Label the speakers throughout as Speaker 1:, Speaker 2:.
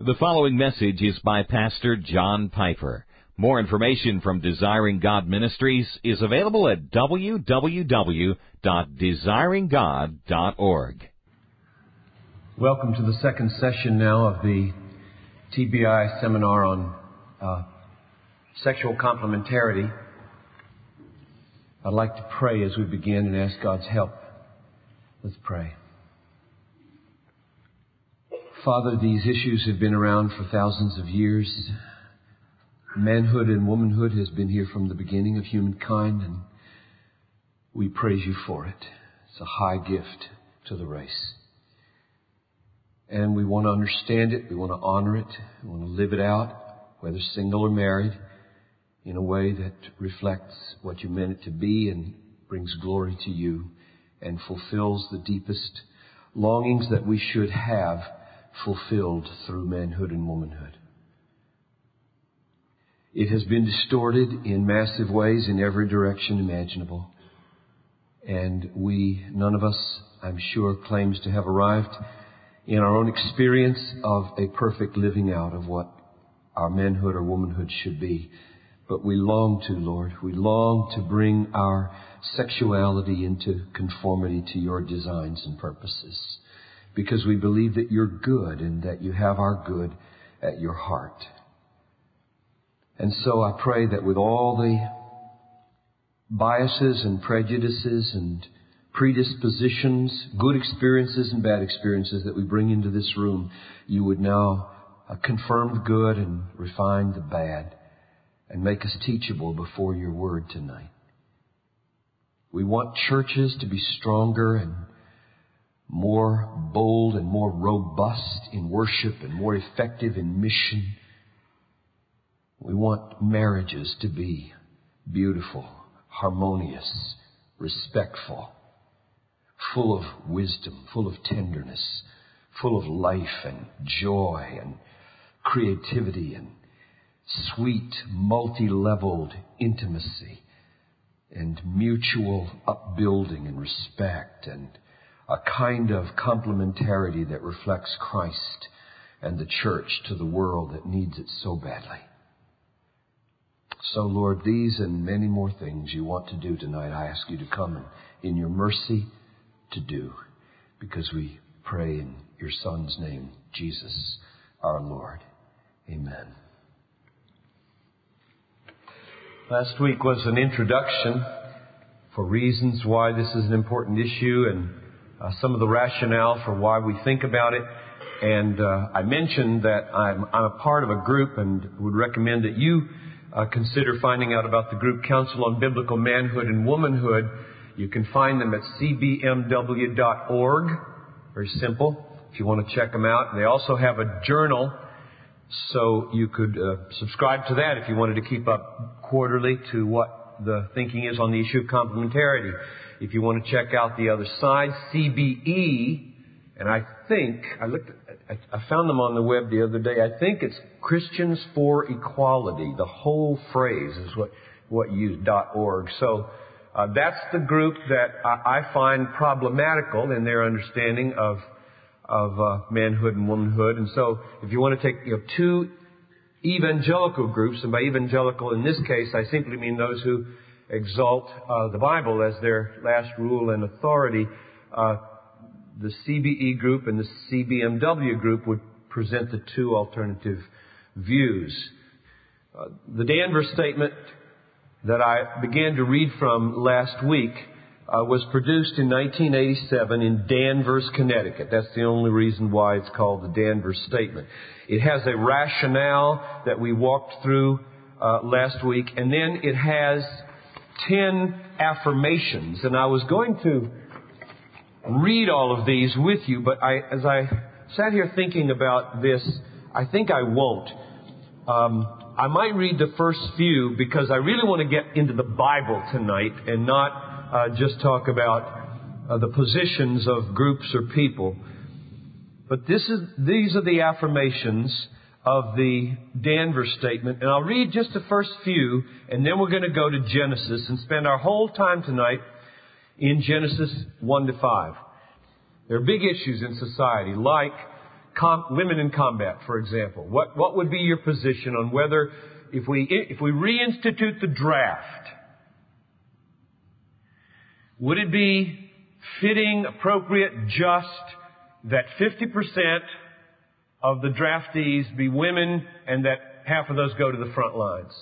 Speaker 1: The following message is by Pastor John Piper. More information from Desiring God Ministries is available at www.desiringgod.org.
Speaker 2: Welcome to the second session now of the TBI seminar on uh, sexual complementarity. I'd like to pray as we begin and ask God's help. Let's pray. Father, these issues have been around for thousands of years. Manhood and womanhood has been here from the beginning of humankind, and we praise you for it. It's a high gift to the race. And we want to understand it, we want to honor it, we want to live it out, whether single or married, in a way that reflects what you meant it to be and brings glory to you and fulfills the deepest longings that we should have fulfilled through manhood and womanhood. It has been distorted in massive ways in every direction imaginable. And we, none of us, I'm sure, claims to have arrived in our own experience of a perfect living out of what our manhood or womanhood should be. But we long to, Lord, we long to bring our sexuality into conformity to your designs and purposes because we believe that you're good and that you have our good at your heart. And so I pray that with all the biases and prejudices and predispositions, good experiences and bad experiences that we bring into this room, you would now uh, confirm the good and refine the bad and make us teachable before your word tonight. We want churches to be stronger and more bold and more robust in worship and more effective in mission. We want marriages to be beautiful, harmonious, respectful, full of wisdom, full of tenderness, full of life and joy and creativity and sweet, multi-leveled intimacy and mutual upbuilding and respect and a kind of complementarity that reflects Christ and the church to the world that needs it so badly. So, Lord, these and many more things you want to do tonight, I ask you to come and in your mercy to do because we pray in your Son's name, Jesus, our Lord. Amen. Last week was an introduction for reasons why this is an important issue and uh, some of the rationale for why we think about it. And uh, I mentioned that I'm, I'm, a part of a group and would recommend that you uh, consider finding out about the group Council on Biblical Manhood and Womanhood. You can find them at cbmw.org. Very simple if you want to check them out. They also have a journal, so you could uh, subscribe to that if you wanted to keep up quarterly to what the thinking is on the issue of complementarity. If you want to check out the other side, CBE, and I think, I looked, I, found them on the web the other day. I think it's Christians for Equality. The whole phrase is what, what used, dot .org. So, uh, that's the group that I, I find problematical in their understanding of of uh, manhood and womanhood. And so, if you want to take you know, two evangelical groups, and by evangelical in this case, I simply mean those who exalt uh, the Bible as their last rule and authority, uh, the CBE group and the CBMW group would present the two alternative views. Uh, the Danvers statement that I began to read from last week uh, was produced in 1987 in Danvers, Connecticut. That's the only reason why it's called the Danvers Statement. It has a rationale that we walked through uh, last week, and then it has ten affirmations. And I was going to read all of these with you, but I, as I sat here thinking about this, I think I won't. Um, I might read the first few because I really want to get into the Bible tonight and not uh, just talk about uh, the positions of groups or people. But this is, these are the affirmations of the Danvers statement. And I'll read just the first few, and then we're going to go to Genesis and spend our whole time tonight in Genesis 1 to 5. There are big issues in society, like com- women in combat, for example. What, what would be your position on whether, if we, if we reinstitute the draft, would it be fitting, appropriate, just that 50% of the draftees be women and that half of those go to the front lines?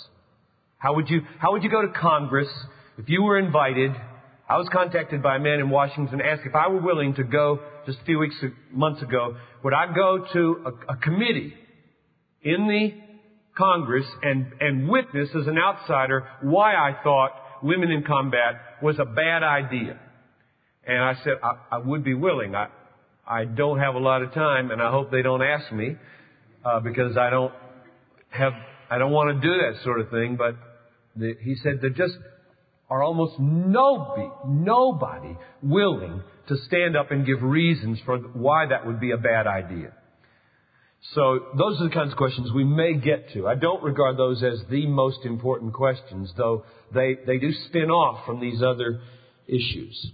Speaker 2: How would you, how would you go to Congress if you were invited? I was contacted by a man in Washington asked if I were willing to go just a few weeks, months ago, would I go to a, a committee in the Congress and, and witness as an outsider why I thought women in combat was a bad idea? And I said, I, I would be willing. I, I don't have a lot of time and I hope they don't ask me, uh, because I don't have, I don't want to do that sort of thing, but the, he said there just are almost nobody, nobody willing to stand up and give reasons for why that would be a bad idea. So those are the kinds of questions we may get to. I don't regard those as the most important questions, though they, they do spin off from these other issues.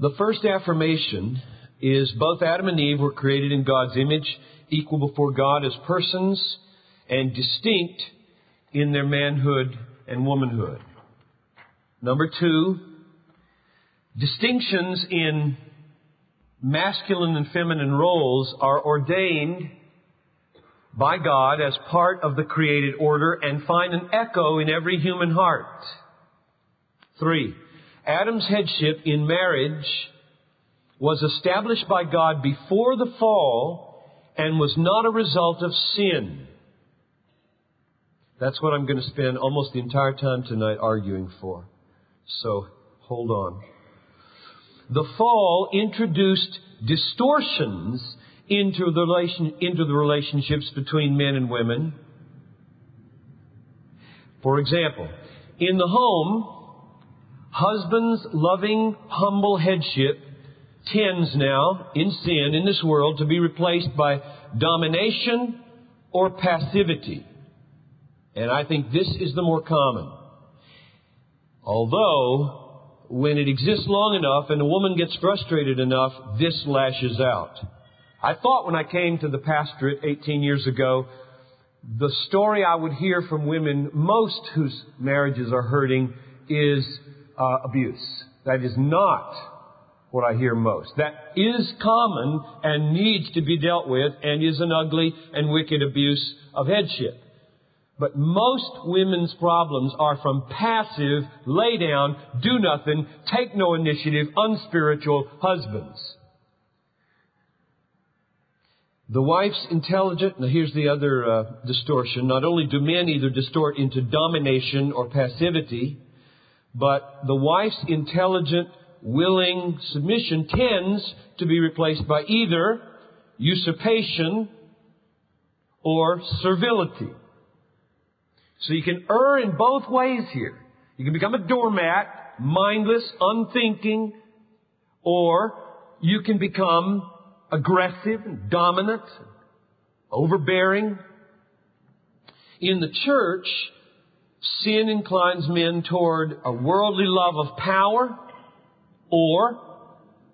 Speaker 2: The first affirmation is both Adam and Eve were created in God's image, equal before God as persons, and distinct in their manhood and womanhood. Number two, distinctions in masculine and feminine roles are ordained by God as part of the created order and find an echo in every human heart. Three, Adam's headship in marriage was established by God before the fall and was not a result of sin. That's what I'm going to spend almost the entire time tonight arguing for. So, hold on. The fall introduced distortions into the, relation, into the relationships between men and women. For example, in the home, husband's loving, humble headship tends now, in sin, in this world, to be replaced by domination or passivity. And I think this is the more common. Although, when it exists long enough and a woman gets frustrated enough, this lashes out. I thought when I came to the pastorate 18 years ago, the story I would hear from women, most whose marriages are hurting, is uh, abuse. That is not what I hear most. That is common and needs to be dealt with and is an ugly and wicked abuse of headship. But most women's problems are from passive, lay down, do nothing, take no initiative, unspiritual husbands. The wife's intelligent, now here's the other uh, distortion. Not only do men either distort into domination or passivity, but the wife's intelligent, willing submission tends to be replaced by either usurpation or servility. So you can err in both ways here. You can become a doormat, mindless, unthinking, or you can become aggressive dominant, overbearing. In the church, sin inclines men toward a worldly love of power or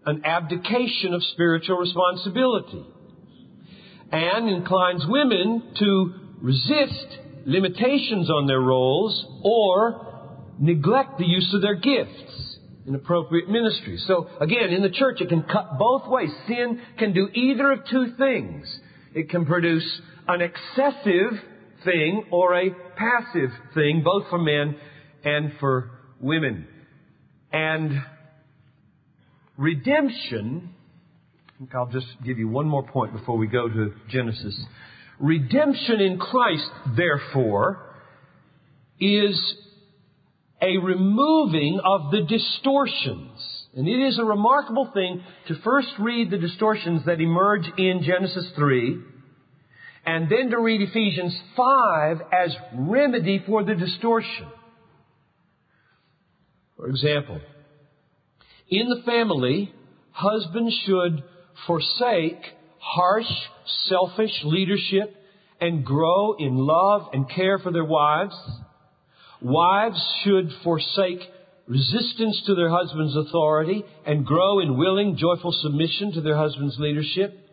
Speaker 2: an abdication of spiritual responsibility and inclines women to resist limitations on their roles or neglect the use of their gifts in appropriate ministry. So again, in the church, it can cut both ways. Sin can do either of two things. It can produce an excessive thing or a passive thing, both for men and for women. And redemption, I think I'll just give you one more point before we go to Genesis. Redemption in Christ, therefore, is a removing of the distortions. And it is a remarkable thing to first read the distortions that emerge in Genesis 3, and then to read Ephesians 5 as remedy for the distortion. For example, in the family, husbands should forsake harsh, selfish leadership and grow in love and care for their wives. Wives should forsake resistance to their husband's authority and grow in willing, joyful submission to their husband's leadership.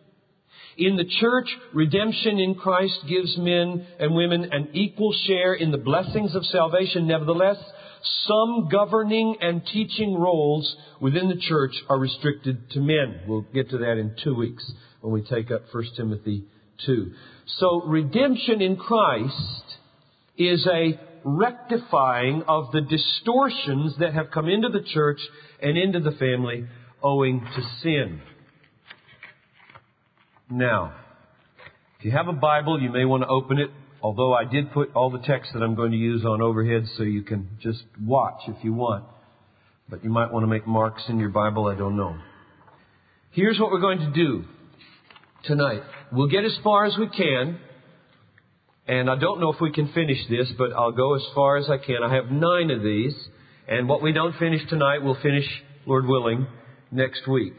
Speaker 2: In the church, redemption in Christ gives men and women an equal share in the blessings of salvation. Nevertheless, some governing and teaching roles within the church are restricted to men. We'll get to that in two weeks when we take up 1 Timothy 2. So redemption in Christ is a rectifying of the distortions that have come into the church and into the family owing to sin. Now, if you have a Bible, you may want to open it, although I did put all the text that I'm going to use on overhead so you can just watch if you want. But you might want to make marks in your Bible, I don't know. Here's what we're going to do tonight. We'll get as far as we can. And I don't know if we can finish this, but I'll go as far as I can. I have nine of these. And what we don't finish tonight, we'll finish, Lord willing, next week.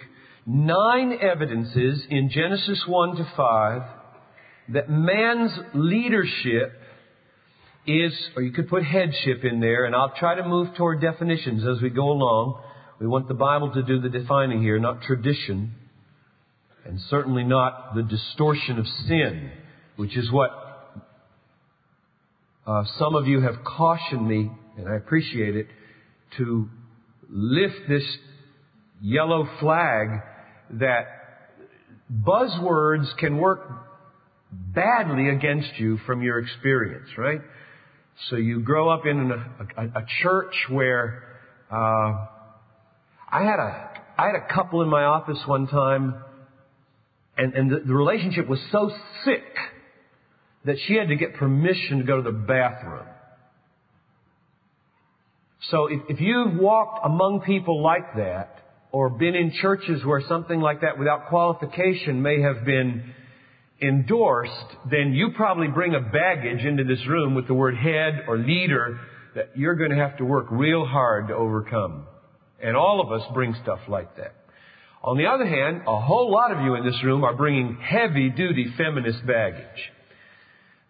Speaker 2: Nine evidences in Genesis 1 to 5 that man's leadership is, or you could put headship in there, and I'll try to move toward definitions as we go along. We want the Bible to do the defining here, not tradition, and certainly not the distortion of sin, which is what uh, some of you have cautioned me, and I appreciate it, to lift this yellow flag that buzzwords can work badly against you from your experience, right? So you grow up in a, a, a church where uh, I had a I had a couple in my office one time, and, and the, the relationship was so sick that she had to get permission to go to the bathroom. So if, if you've walked among people like that, or been in churches where something like that without qualification may have been endorsed, then you probably bring a baggage into this room with the word head or leader that you're going to have to work real hard to overcome. And all of us bring stuff like that. On the other hand, a whole lot of you in this room are bringing heavy duty feminist baggage.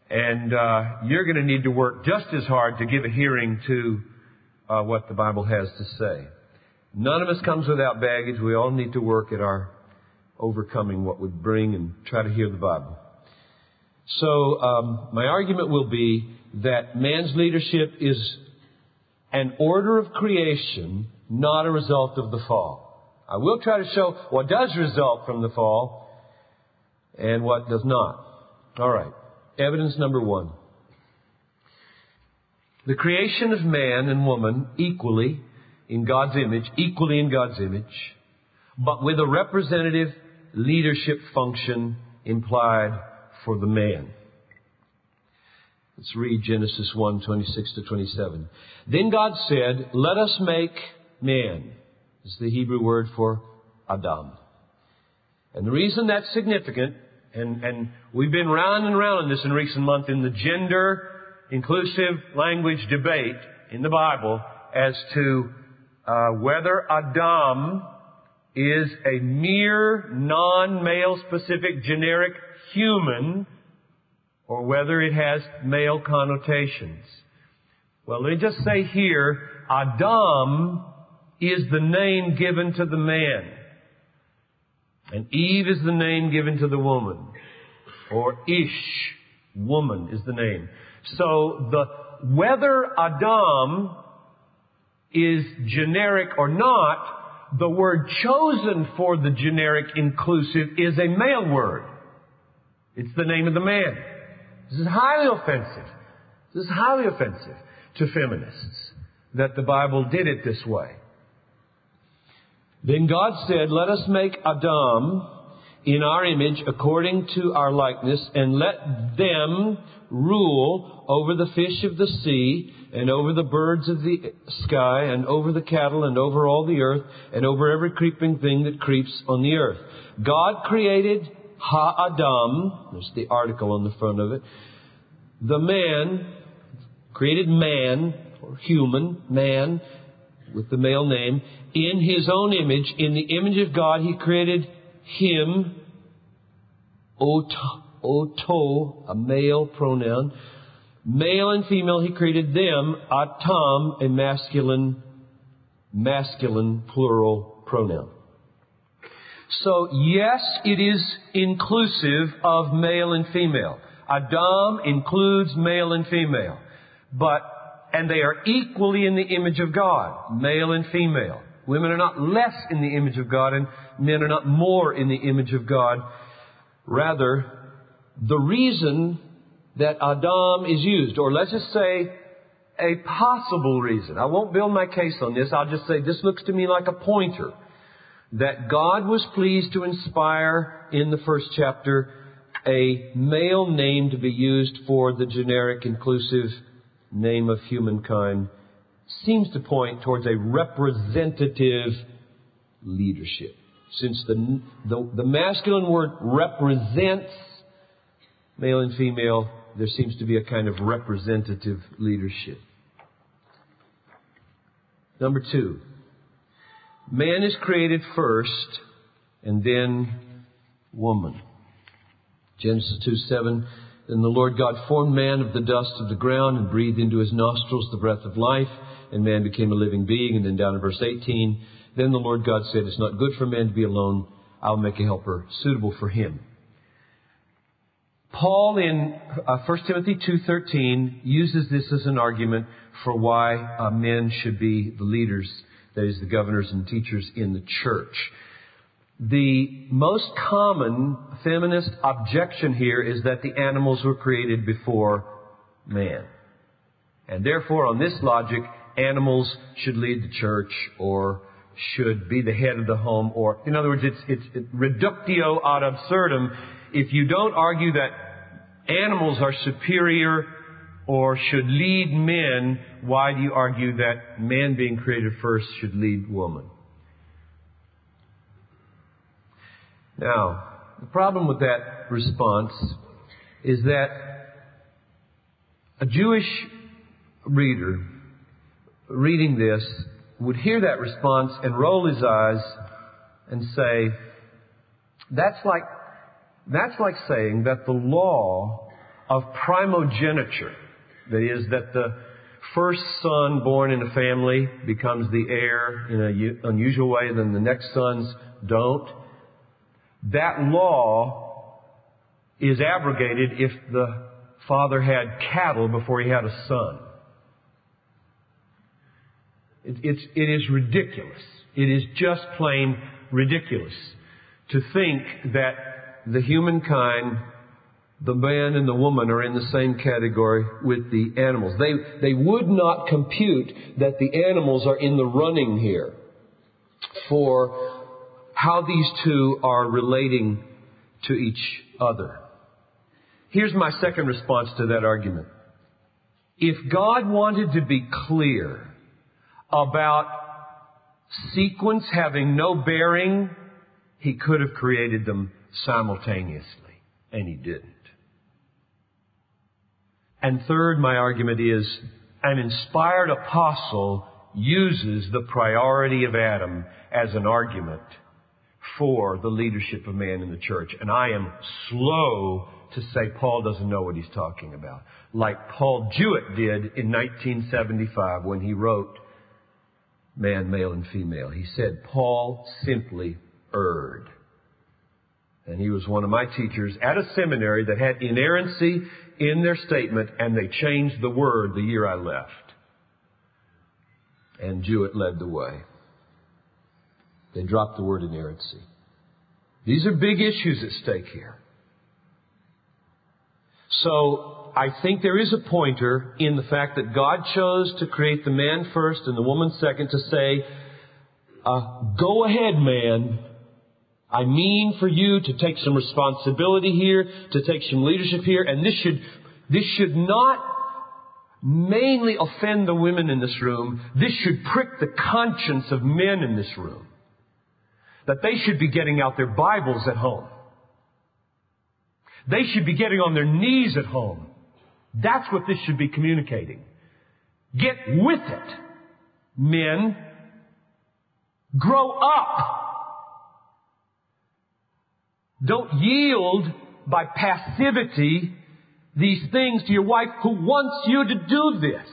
Speaker 2: And uh, you're going to need to work just as hard to give a hearing to uh, what the Bible has to say. None of us comes without baggage. We all need to work at our overcoming what would bring and try to hear the Bible. So um, my argument will be that man's leadership is an order of creation, not a result of the fall. I will try to show what does result from the fall and what does not. All right. Evidence number one. The creation of man and woman equally in God's image, equally in God's image, but with a representative leadership function implied for the man. Let's read Genesis 1, 26 to 27. Then God said, let us make man. Is the Hebrew word for Adam. And the reason that's significant and, and we've been round and round on this in recent months in the gender inclusive language debate in the Bible as to uh, whether Adam is a mere non-male specific generic human or whether it has male connotations. Well, let me just say here, Adam is the name given to the man. And Eve is the name given to the woman. Or Ish, woman is the name. So the, whether Adam is generic or not, the word chosen for the generic inclusive is a male word. It's the name of the man. This is highly offensive. This is highly offensive to feminists that the Bible did it this way. Then God said, let us make Adam in our image according to our likeness and let them rule over the fish of the sea and over the birds of the sky and over the cattle and over all the earth and over every creeping thing that creeps on the earth. God created Ha-Adam, there's the article on the front of it, the man, created man, or human, man, with the male name, in his own image, in the image of God, he created him, oto, a male pronoun. Male and female, he created them, atam, a masculine masculine plural pronoun. So yes, it is inclusive of male and female. Adam includes male and female. But, and they are equally in the image of God, male and female. Women are not less in the image of God and men are not more in the image of God. Rather, the reason that Adam is used, or let's just say a possible reason. I won't build my case on this. I'll just say this looks to me like a pointer that God was pleased to inspire in the first chapter a male name to be used for the generic inclusive name of humankind seems to point towards a representative leadership. Since the, the, the masculine word represents male and female, there seems to be a kind of representative leadership. Number two, man is created first and then woman. Genesis 2 7. Then the Lord God formed man of the dust of the ground and breathed into his nostrils the breath of life, and man became a living being. And then down in verse 18, then the Lord God said, It's not good for man to be alone. I'll make a helper suitable for him. Paul in uh, 1 Timothy 2.13 uses this as an argument for why uh, men should be the leaders, that is, the governors and teachers in the church. The most common feminist objection here is that the animals were created before man. And therefore, on this logic, animals should lead the church or should be the head of the home or, in other words, it's, it's reductio ad absurdum. If you don't argue that animals are superior or should lead men, why do you argue that man being created first should lead woman? Now, the problem with that response is that a Jewish reader reading this would hear that response and roll his eyes and say, that's like, that's like saying that the law of primogeniture, that is, that the first son born in a family becomes the heir in an unusual way, then the next sons don't, that law is abrogated if the father had cattle before he had a son. It, it's, it is ridiculous. It is just plain ridiculous to think that the humankind, the man and the woman are in the same category with the animals. They, they would not compute that the animals are in the running here for how these two are relating to each other. Here's my second response to that argument. If God wanted to be clear about sequence having no bearing, He could have created them simultaneously, and He didn't. And third, my argument is an inspired apostle uses the priority of Adam as an argument for the leadership of man in the church. And I am slow to say Paul doesn't know what he's talking about. Like Paul Jewett did in 1975 when he wrote Man, Male, and Female. He said Paul simply erred. And he was one of my teachers at a seminary that had inerrancy in their statement and they changed the word the year I left. And Jewett led the way. They dropped the word inerrancy. These are big issues at stake here. So, I think there is a pointer in the fact that God chose to create the man first and the woman second to say, uh, go ahead, man. I mean for you to take some responsibility here, to take some leadership here, and this should, this should not mainly offend the women in this room. This should prick the conscience of men in this room that they should be getting out their Bibles at home. They should be getting on their knees at home. That's what this should be communicating. Get with it, men. Grow up. Don't yield by passivity these things to your wife who wants you to do this.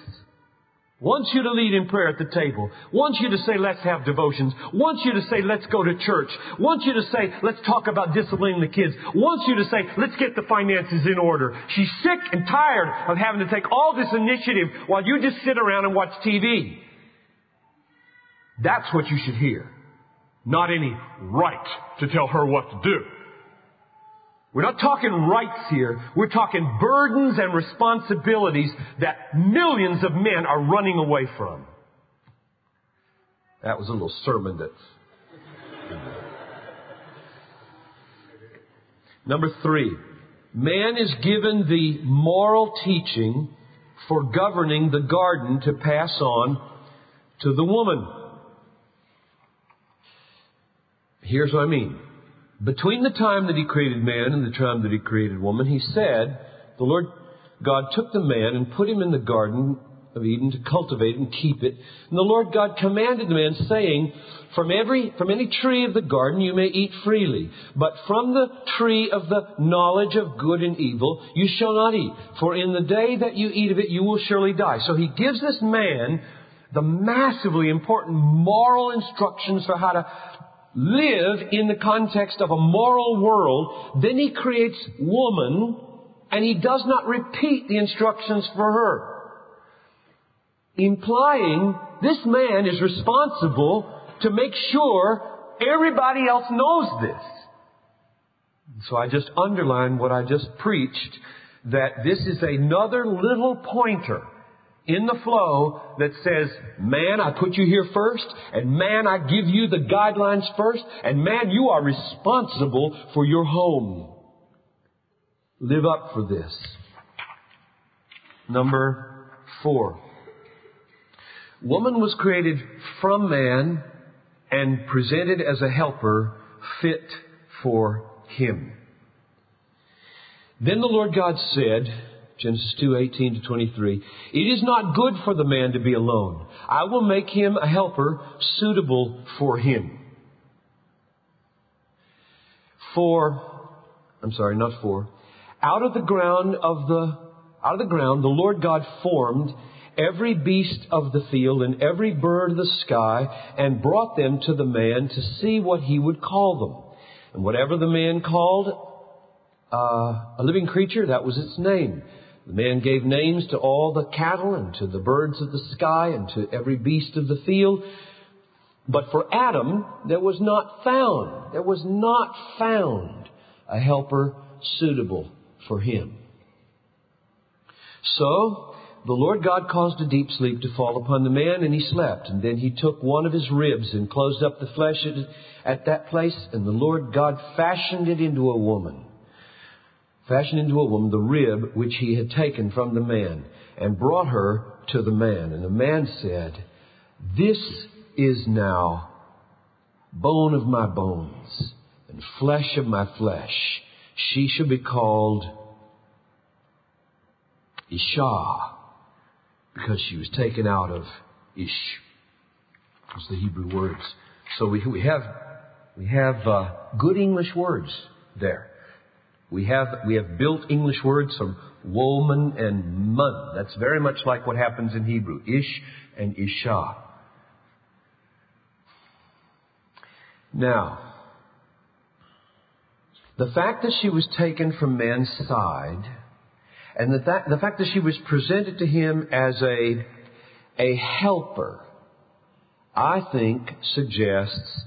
Speaker 2: wants you to lead in prayer at the table, wants you to say, let's have devotions, wants you to say, let's go to church, wants you to say, let's talk about disciplining the kids, wants you to say, let's get the finances in order. She's sick and tired of having to take all this initiative while you just sit around and watch TV. That's what you should hear. Not any right to tell her what to do. We're not talking rights here. We're talking burdens and responsibilities that millions of men are running away from. That was a little sermon that's. Number three, man is given the moral teaching for governing the garden to pass on to the woman. Here's what I mean. Between the time that he created man and the time that he created woman, he said, the Lord God took the man and put him in the garden of Eden to cultivate and keep it. And the Lord God commanded the man, saying, From every, from any tree of the garden you may eat freely, but from the tree of the knowledge of good and evil you shall not eat, for in the day that you eat of it you will surely die. So he gives this man the massively important moral instructions for how to live in the context of a moral world. Then he creates woman, and he does not repeat the instructions for her. Implying this man is responsible to make sure everybody else knows this. So I just underline what I just preached, that this is another little pointer in the flow that says, man, I put you here first, and man, I give you the guidelines first, and man, you are responsible for your home. Live up for this. Number four. Woman was created from man and presented as a helper fit for him. Then the Lord God said, Genesis 2, 18 to 23. It is not good for the man to be alone. I will make him a helper suitable for him. For, I'm sorry, not for. Out of the ground of the, out of the ground, the Lord God formed every beast of the field and every bird of the sky and brought them to the man to see what he would call them. And whatever the man called uh, a living creature, that was its name. The man gave names to all the cattle and to the birds of the sky and to every beast of the field. But for Adam, there was not found, there was not found a helper suitable for him. So, the Lord God caused a deep sleep to fall upon the man, and he slept. And then he took one of his ribs and closed up the flesh at, at that place, and the Lord God fashioned it into a woman fashioned into a woman the rib which he had taken from the man, and brought her to the man. And the man said, This is now bone of my bones and flesh of my flesh. She shall be called Isha, because she was taken out of Ish. That's the Hebrew words. So we, we have, we have uh, good English words there. We have, we have built English words from woman and man. That's very much like what happens in Hebrew. Ish and Isha. Now, the fact that she was taken from man's side, and the, fact, the fact that she was presented to him as a, a helper, I think suggests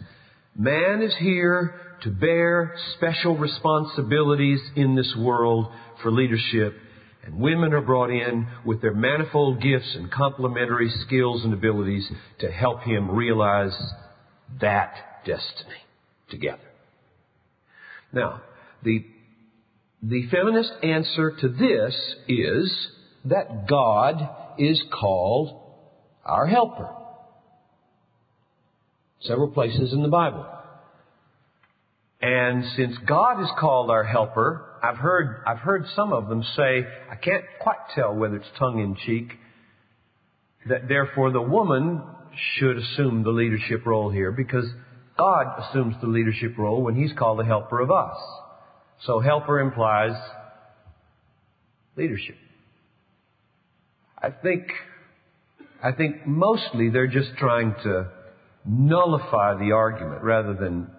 Speaker 2: man is here to bear special responsibilities in this world for leadership. And women are brought in with their manifold gifts and complementary skills and abilities to help him realize that destiny together. Now, the, the feminist answer to this is that God is called our helper. Several places in the Bible. And since God is called our helper, I've heard, I've heard some of them say, I can't quite tell whether it's tongue in cheek, that therefore the woman should assume the leadership role here because God assumes the leadership role when He's called the helper of us. So helper implies leadership. I think, I think mostly they're just trying to nullify the argument rather than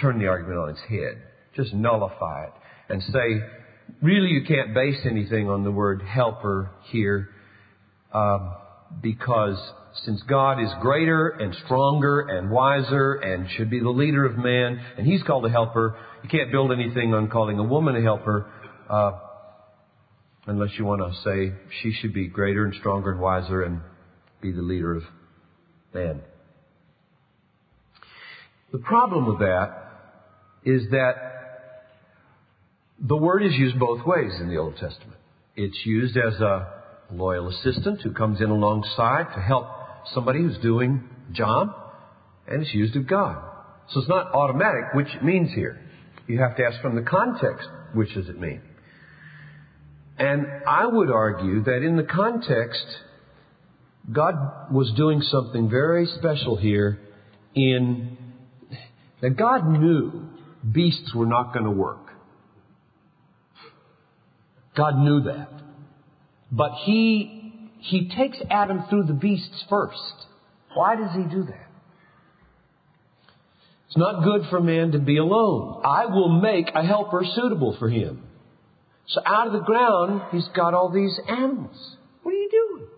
Speaker 2: turn the argument on its head. Just nullify it and say, really you can't base anything on the word helper here um, because since God is greater and stronger and wiser and should be the leader of man, and He's called a helper, you can't build anything on calling a woman a helper, uh, unless you want to say she should be greater and stronger and wiser and be the leader of man. The problem with that is that the word is used both ways in the Old Testament. It's used as a loyal assistant who comes in alongside to help somebody who's doing job, and it's used of God. So it's not automatic which it means here. You have to ask from the context, which does it mean? And I would argue that in the context, God was doing something very special here in that God knew beasts were not going to work. God knew that. But he, he takes Adam through the beasts first. Why does he do that? It's not good for man to be alone. I will make a helper suitable for him. So out of the ground, he's got all these animals. What are you doing?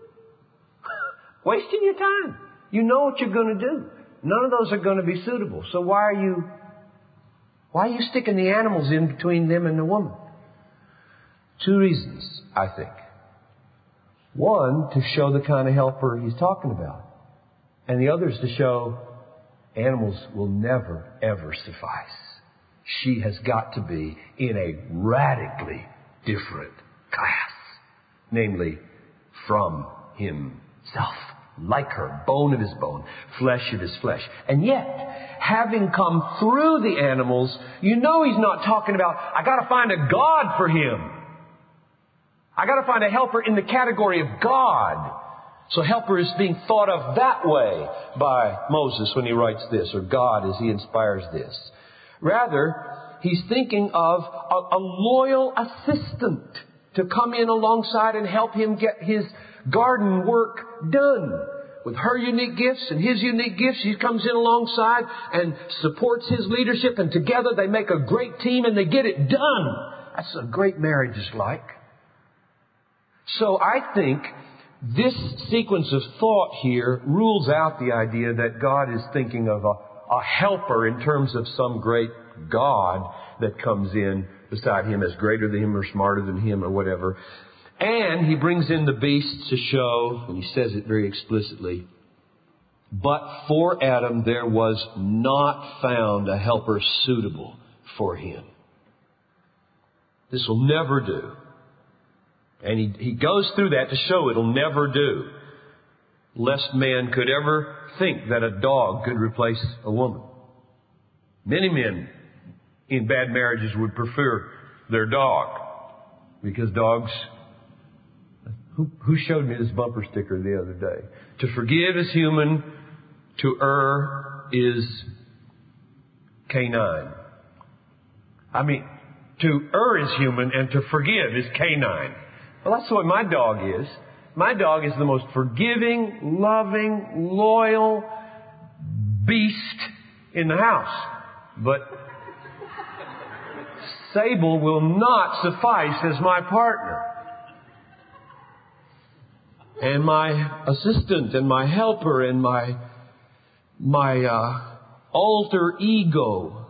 Speaker 2: Wasting your time. You know what you're going to do. None of those are going to be suitable. So why are you, why are you sticking the animals in between them and the woman? Two reasons, I think. One, to show the kind of helper he's talking about. And the other is to show animals will never, ever suffice. She has got to be in a radically different class. Namely, from himself. Like her, bone of his bone, flesh of his flesh. And yet, having come through the animals, you know he's not talking about, I gotta find a God for him. I gotta find a helper in the category of God. So helper is being thought of that way by Moses when he writes this, or God as he inspires this. Rather, he's thinking of a, a loyal assistant to come in alongside and help him get his garden work done. With her unique gifts and his unique gifts, he comes in alongside and supports his leadership and together they make a great team and they get it done. That's what a great marriage is like. So I think this sequence of thought here rules out the idea that God is thinking of a, a helper in terms of some great God that comes in beside him as greater than him or smarter than him or whatever. And he brings in the beasts to show, and he says it very explicitly, but for Adam there was not found a helper suitable for him. This will never do. And he, he goes through that to show it'll never do. Lest man could ever think that a dog could replace a woman. Many men in bad marriages would prefer their dog because dogs who, showed me this bumper sticker the other day? To forgive is human, to err is canine. I mean, to err is human and to forgive is canine. Well, that's what my dog is. My dog is the most forgiving, loving, loyal beast in the house. But Sable will not suffice as my partner. And my assistant and my helper and my, my, uh, alter ego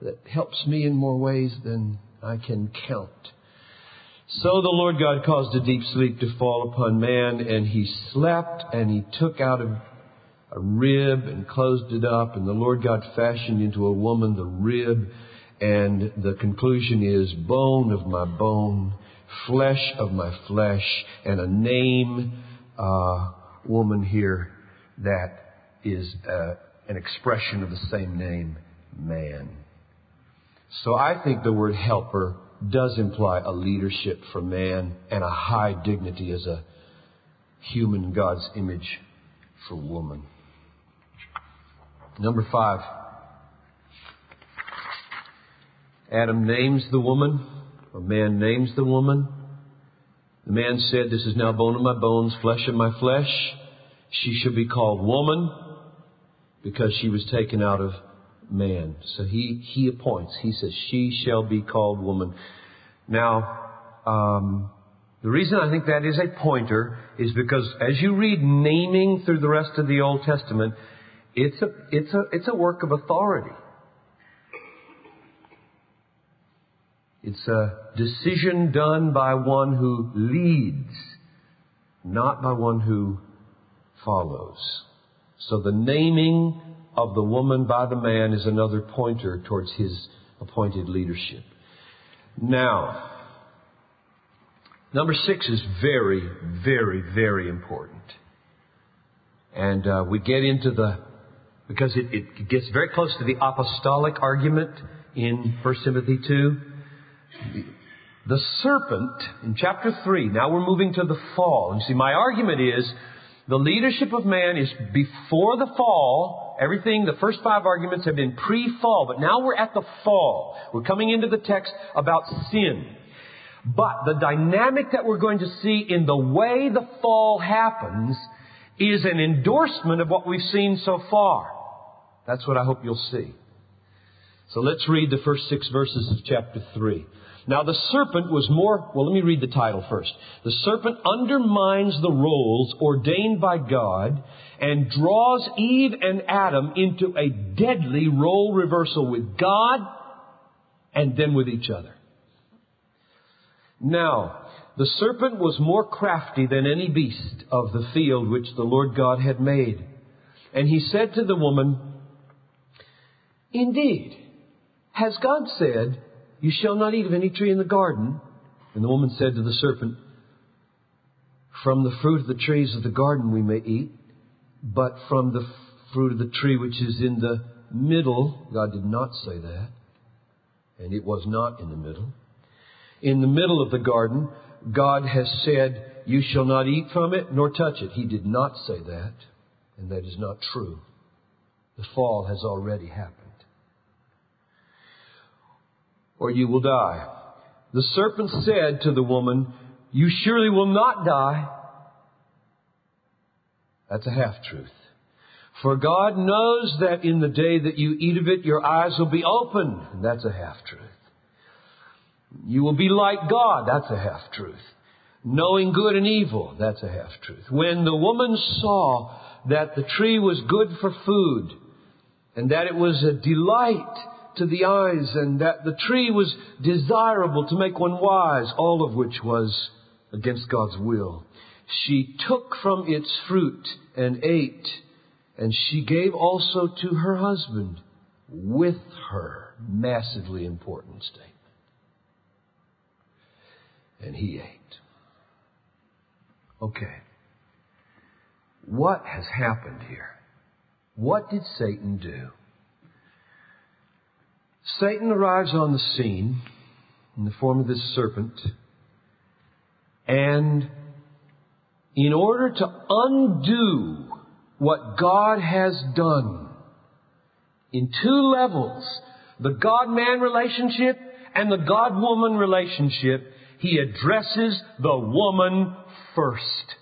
Speaker 2: that helps me in more ways than I can count. So the Lord God caused a deep sleep to fall upon man, and he slept, and he took out a, a rib and closed it up, and the Lord God fashioned into a woman the rib, and the conclusion is bone of my bone, flesh of my flesh, and a name, uh, woman here that is uh, an expression of the same name, man. So I think the word helper does imply a leadership for man and a high dignity as a human God's image for woman. Number five. Adam names the woman, or man names the woman. The man said, This is now bone of my bones, flesh of my flesh. She shall be called woman because she was taken out of man. So he, he appoints. He says, she shall be called woman. Now, um, the reason I think that is a pointer is because as you read naming through the rest of the Old Testament, it's a, it's a, it's a work of authority. It's a decision done by one who leads, not by one who follows. So the naming of the woman by the man is another pointer towards his appointed leadership. Now, number six is very, very, very important. And uh, we get into the, because it, it gets very close to the apostolic argument in 1 Timothy 2. The serpent in chapter 3, now we're moving to the fall. And see, my argument is the leadership of man is before the fall. Everything, the first five arguments have been pre-fall, but now we're at the fall. We're coming into the text about sin. But the dynamic that we're going to see in the way the fall happens is an endorsement of what we've seen so far. That's what I hope you'll see. So let's read the first six verses of chapter 3. Now the serpent was more, well let me read the title first. The serpent undermines the roles ordained by God and draws Eve and Adam into a deadly role reversal with God and then with each other. Now, the serpent was more crafty than any beast of the field which the Lord God had made. And he said to the woman, Indeed, has God said, you shall not eat of any tree in the garden. And the woman said to the serpent, From the fruit of the trees of the garden we may eat, but from the fruit of the tree which is in the middle, God did not say that, and it was not in the middle. In the middle of the garden, God has said, You shall not eat from it nor touch it. He did not say that, and that is not true. The fall has already happened or you will die. The serpent said to the woman, You surely will not die. That's a half truth. For God knows that in the day that you eat of it, your eyes will be opened. That's a half truth. You will be like God. That's a half truth. Knowing good and evil. That's a half truth. When the woman saw that the tree was good for food and that it was a delight to the eyes and that the tree was desirable to make one wise, all of which was against God's will. She took from its fruit and ate, and she gave also to her husband with her. Massively important statement. And he ate. Okay. What has happened here? What did Satan do? Satan arrives on the scene in the form of this serpent, and in order to undo what God has done in two levels, the God-man relationship and the God-woman relationship, he addresses the woman first.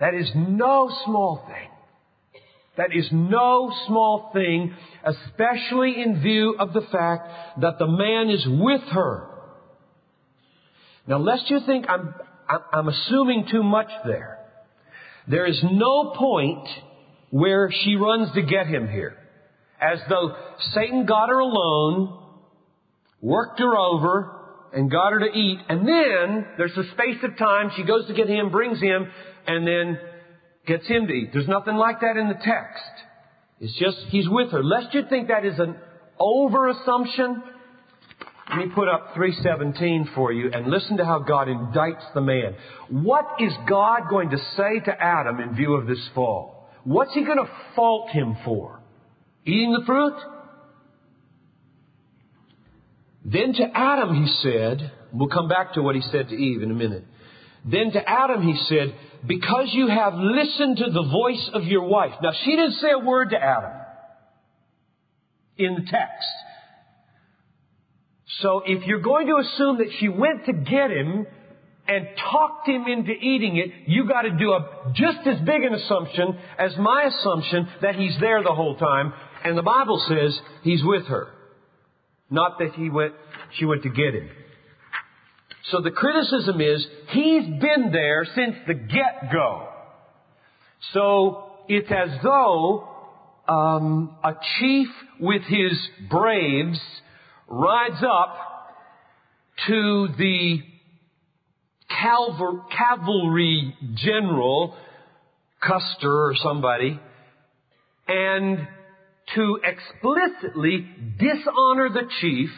Speaker 2: That is no small thing. That is no small thing, especially in view of the fact that the man is with her. Now, lest you think I'm, I'm assuming too much there. There is no point where she runs to get him here. As though Satan got her alone, worked her over, and got her to eat, and then there's a space of time, she goes to get him, brings him, and then gets him to eat. There's nothing like that in the text. It's just he's with her. Lest you think that is an over assumption, let me put up 317 for you and listen to how God indicts the man. What is God going to say to Adam in view of this fall? What's he going to fault him for? Eating the fruit? Then to Adam he said, we'll come back to what he said to Eve in a minute. Then to Adam he said, because you have listened to the voice of your wife. Now she didn't say a word to Adam in the text. So if you're going to assume that she went to get him and talked him into eating it, you got to do a just as big an assumption as my assumption that he's there the whole time. And the Bible says he's with her. Not that he went, she went to get him. So the criticism is he's been there since the get-go. So it's as though um, a chief with his braves rides up to the cavalry general, Custer or somebody, and to explicitly dishonor the chief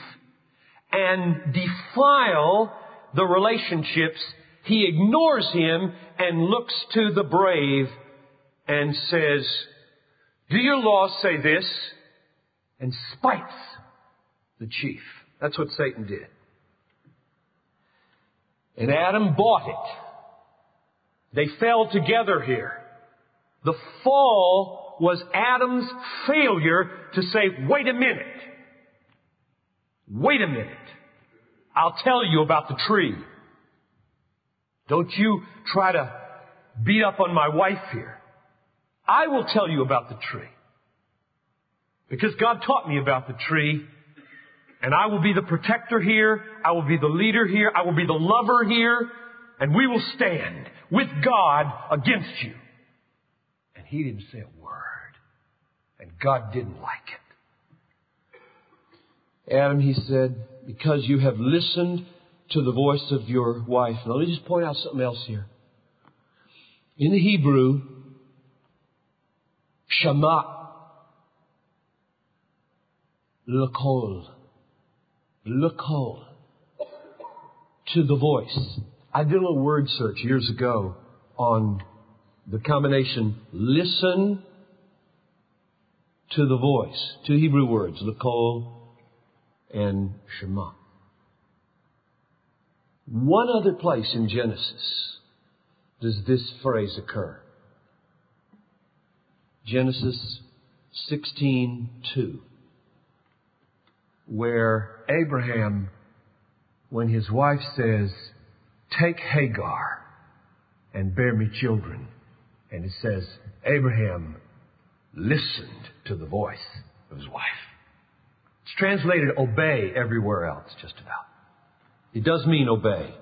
Speaker 2: and defile the relationships, he ignores him and looks to the brave and says, Do your laws say this? And spites the chief. That's what Satan did. And Adam bought it. They fell together here. The fall was Adam's failure to say, wait a minute. Wait a minute. I'll tell you about the tree. Don't you try to beat up on my wife here. I will tell you about the tree. Because God taught me about the tree and I will be the protector here. I will be the leader here. I will be the lover here. And we will stand with God against you. And he didn't say a word. And God didn't like it. Adam, he said, because you have listened to the voice of your wife. Now let me just point out something else here. In the Hebrew, Shema, Lakol, Lakol, to the voice. I did a little word search years ago on the combination listen to the voice. Two Hebrew words, Lakol and Shema. One other place in Genesis does this phrase occur. Genesis 16:2 where Abraham when his wife says take Hagar and bear me children and it says Abraham listened to the voice of his wife. It's translated obey everywhere else, just about. It does mean obey.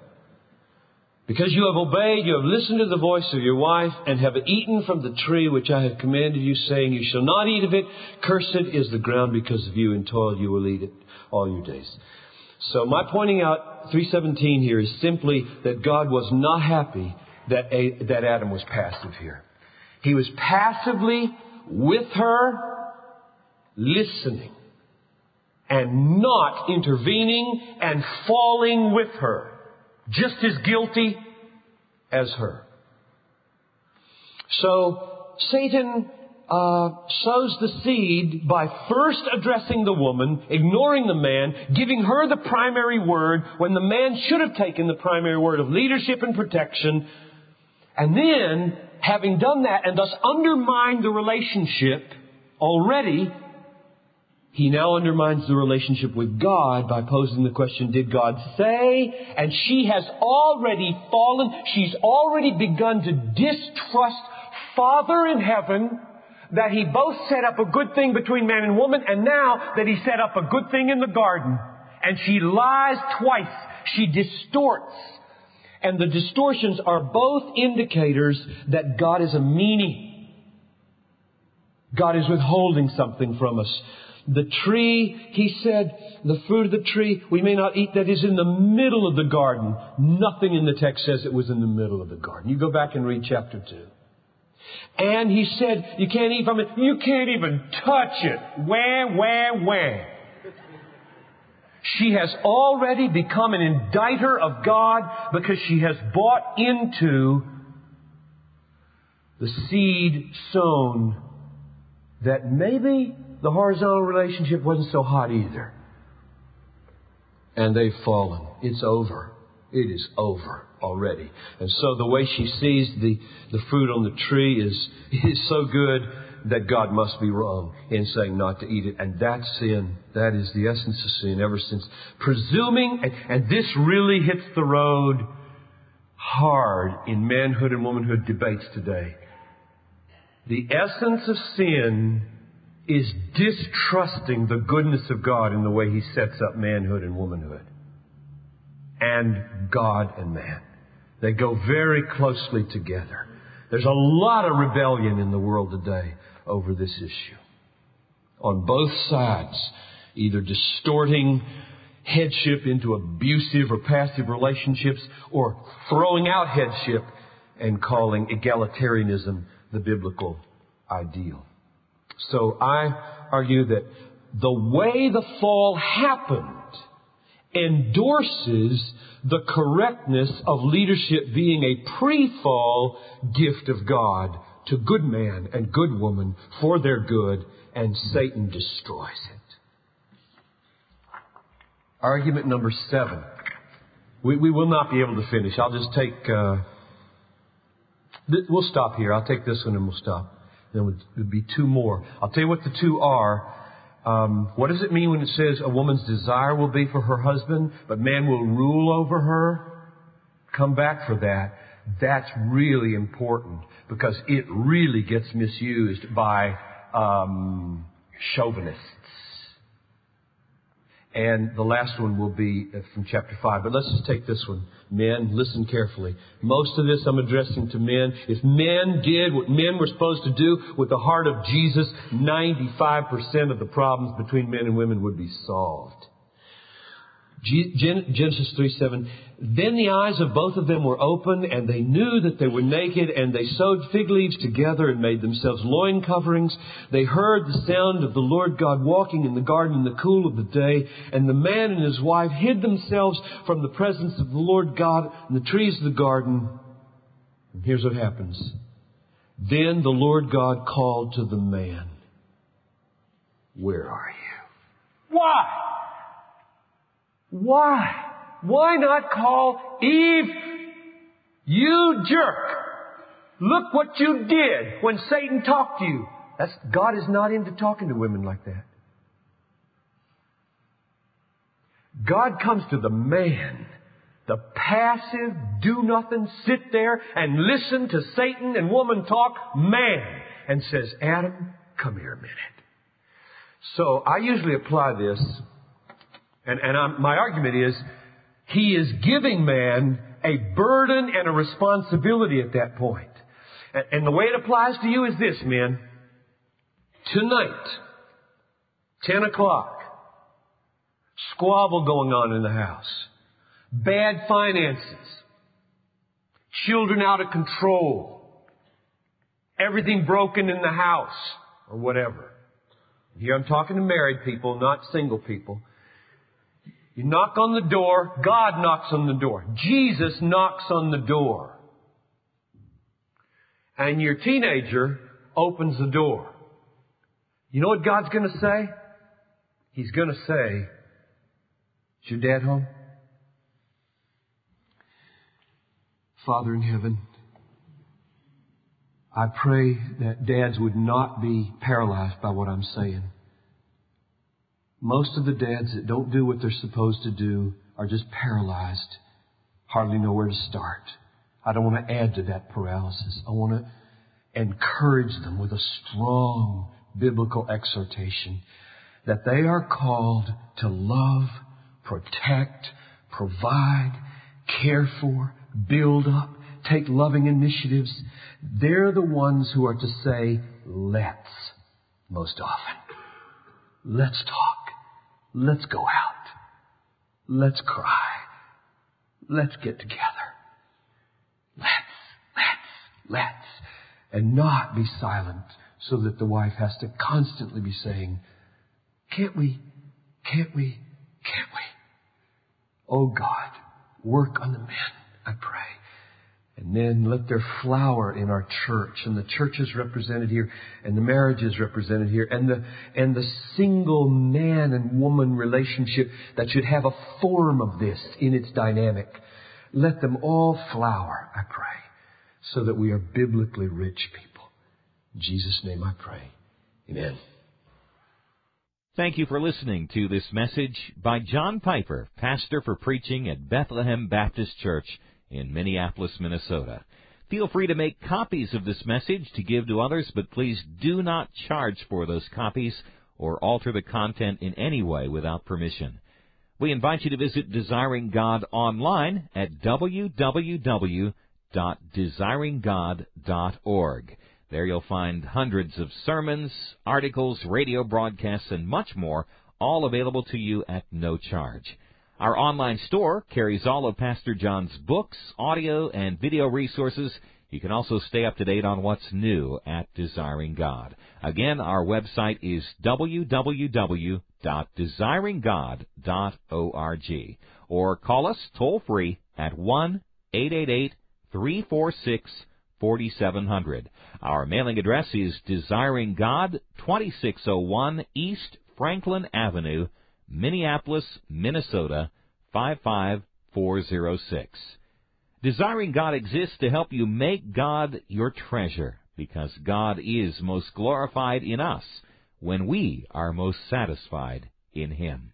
Speaker 2: Because you have obeyed, you have listened to the voice of your wife, and have eaten from the tree which I have commanded you, saying, You shall not eat of it. Cursed is the ground because of you. In toil you will eat it all your days. So my pointing out 317 here is simply that God was not happy that, a, that Adam was passive here. He was passively with her, listening and not intervening and falling with her. Just as guilty as her. So, Satan uh, sows the seed by first addressing the woman, ignoring the man, giving her the primary word when the man should have taken the primary word of leadership and protection, and then, having done that and thus undermined the relationship already, he now undermines the relationship with God by posing the question, did God say? And she has already fallen. She's already begun to distrust Father in heaven that he both set up a good thing between man and woman and now that he set up a good thing in the garden. And she lies twice. She distorts. And the distortions are both indicators that God is a meanie. God is withholding something from us. The tree, he said, the fruit of the tree, we may not eat that is in the middle of the garden. Nothing in the text says it was in the middle of the garden. You go back and read chapter 2. And he said, you can't eat from it. You can't even touch it. Where, where, where? She has already become an indicter of God because she has bought into the seed sown that maybe the horizontal relationship wasn't so hot either. And they've fallen. It's over. It is over already. And so the way she sees the, the fruit on the tree is, is so good that God must be wrong in saying not to eat it. And that's sin. That is the essence of sin ever since. Presuming, and, and this really hits the road hard in manhood and womanhood debates today. The essence of sin is distrusting the goodness of God in the way He sets up manhood and womanhood. And God and man. They go very closely together. There's a lot of rebellion in the world today over this issue. On both sides, either distorting headship into abusive or passive relationships or throwing out headship and calling egalitarianism the biblical ideal. So I argue that the way the fall happened endorses the correctness of leadership being a pre-fall gift of God to good man and good woman for their good, and Satan destroys it. Argument number seven. We, we will not be able to finish. I'll just take, uh, we'll stop here. I'll take this one and we'll stop. Then would be two more. I'll tell you what the two are. Um, what does it mean when it says a woman's desire will be for her husband, but man will rule over her? Come back for that. That's really important because it really gets misused by um, chauvinists. And the last one will be uh, from chapter 5. But let's just take this one. Men, listen carefully. Most of this I'm addressing to men. If men did what men were supposed to do with the heart of Jesus, 95% of the problems between men and women would be solved. Genesis 3 7. Then the eyes of both of them were opened, and they knew that they were naked, and they sewed fig leaves together and made themselves loin coverings. They heard the sound of the Lord God walking in the garden in the cool of the day, and the man and his wife hid themselves from the presence of the Lord God in the trees of the garden. And here's what happens. Then the Lord God called to the man, Where are you?
Speaker 3: Why?
Speaker 2: Why? Why not call Eve, you jerk? Look what you did when Satan talked to you. That's, God is not into talking to women like that. God comes to the man, the passive, do nothing, sit there and listen to Satan and woman talk man, and says, Adam, come here a minute. So I usually apply this and, and I'm, my argument is, he is giving man a burden and a responsibility at that point. And, and the way it applies to you is this, men. Tonight, 10 o'clock, squabble going on in the house, bad finances, children out of control, everything broken in the house, or whatever. Here I'm talking to married people, not single people. You knock on the door, God knocks on the door. Jesus knocks on the door. And your teenager opens the door. You know what God's going to say? He's going to say, Is your dad home? Father in heaven, I pray that dads would not be paralyzed by what I'm saying. Most of the dads that don't do what they're supposed to do are just paralyzed, hardly know where to start. I don't want to add to that paralysis. I want to encourage them with a strong biblical exhortation that they are called to love, protect, provide, care for, build up, take loving initiatives. They're the ones who are to say, let's, most often. Let's talk. Let's go out. Let's cry. Let's get together. Let's, let's, let's. And not be silent so that the wife has to constantly be saying, can't we, can't we, can't we? Oh God, work on the men, I pray. And then let there flower in our church, and the church is represented here, and the marriage is represented here, and the, and the single man and woman relationship that should have a form of this in its dynamic. Let them all flower, I pray, so that we are biblically rich people. In Jesus' name I pray. Amen.
Speaker 1: Thank you for listening to this message by John Piper, pastor for preaching at Bethlehem Baptist Church in Minneapolis, Minnesota. Feel free to make copies of this message to give to others, but please do not charge for those copies or alter the content in any way without permission. We invite you to visit Desiring God online at www.desiringgod.org. There you'll find hundreds of sermons, articles, radio broadcasts, and much more, all available to you at no charge. Our online store carries all of Pastor John's books, audio, and video resources. You can also stay up to date on what's new at Desiring God. Again, our website is www.desiringgod.org or call us toll free at 1 888 346 4700. Our mailing address is Desiring God, 2601 East Franklin Avenue, Minneapolis, Minnesota 55406. Desiring God exists to help you make God your treasure because God is most glorified in us when we are most satisfied in Him.